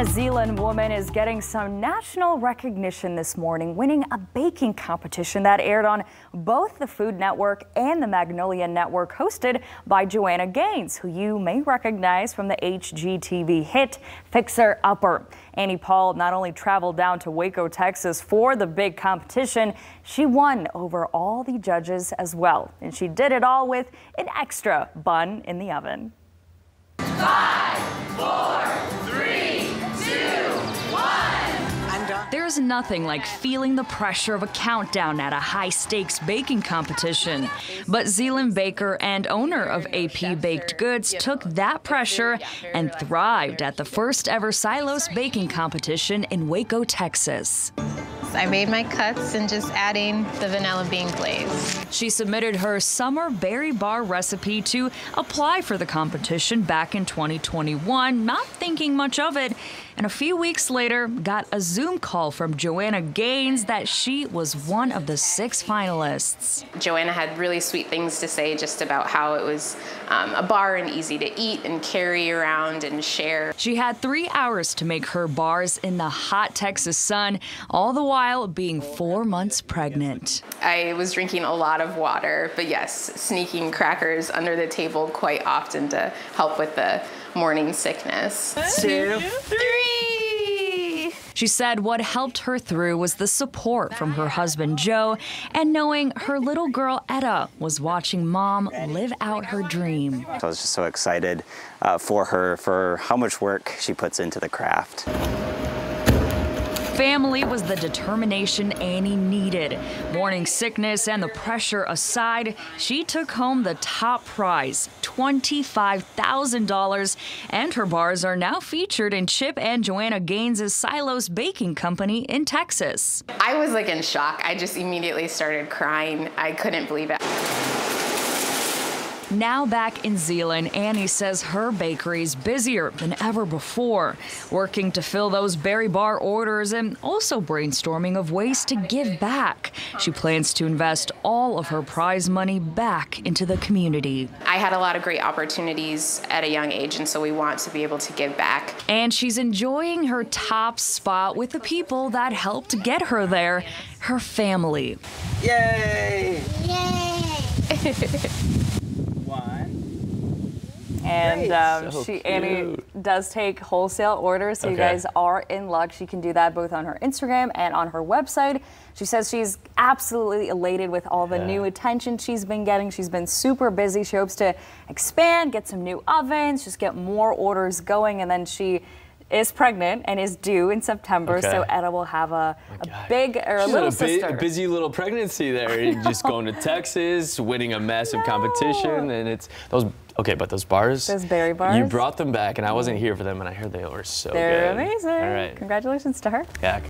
A Zeeland woman is getting some national recognition this morning, winning a baking competition that aired on both the Food Network and the Magnolia Network, hosted by Joanna Gaines, who you may recognize from the HGTV hit Fixer Upper. Annie Paul not only traveled down to Waco, Texas for the big competition, she won over all the judges as well. And she did it all with an extra bun in the oven. Five, four, There's nothing like feeling the pressure of a countdown at a high stakes baking competition. But Zeeland baker and owner of AP Baked Goods took that pressure and thrived at the first ever Silos baking competition in Waco, Texas. I made my cuts and just adding the vanilla bean glaze. She submitted her summer berry bar recipe to apply for the competition back in 2021, not thinking much of it. And a few weeks later, got a Zoom call from Joanna Gaines that she was one of the six finalists. Joanna had really sweet things to say just about how it was um, a bar and easy to eat and carry around and share. She had three hours to make her bars in the hot Texas sun, all the while being four months pregnant. I was drinking a lot of water, but yes, sneaking crackers under the table quite often to help with the morning sickness. Two, three. She said what helped her through was the support from her husband Joe and knowing her little girl Etta was watching mom live out her dream. I was just so excited uh, for her, for how much work she puts into the craft family was the determination Annie needed. Morning sickness and the pressure aside, she took home the top prize, $25,000, and her bars are now featured in Chip and Joanna Gaines' Silos Baking Company in Texas. I was like in shock. I just immediately started crying. I couldn't believe it. Now back in Zeeland, Annie says her bakery's busier than ever before, working to fill those berry bar orders and also brainstorming of ways to give back. She plans to invest all of her prize money back into the community. I had a lot of great opportunities at a young age, and so we want to be able to give back. And she's enjoying her top spot with the people that helped get her there, her family. Yay! Yay! and um, so she cute. Annie does take wholesale orders, so okay. you guys are in luck. She can do that both on her Instagram and on her website. She says she's absolutely elated with all the yeah. new attention she's been getting. She's been super busy. She hopes to expand, get some new ovens, just get more orders going, and then she is pregnant and is due in September, okay. so Etta will have a, a big or a little sister. A busy little pregnancy there. just going to Texas, winning a massive competition, and it's those. Okay, but those bars. Those berry bars. You brought them back, and I wasn't mm. here for them, and I heard they were so They're good. amazing. All right. Congratulations to her. Yeah.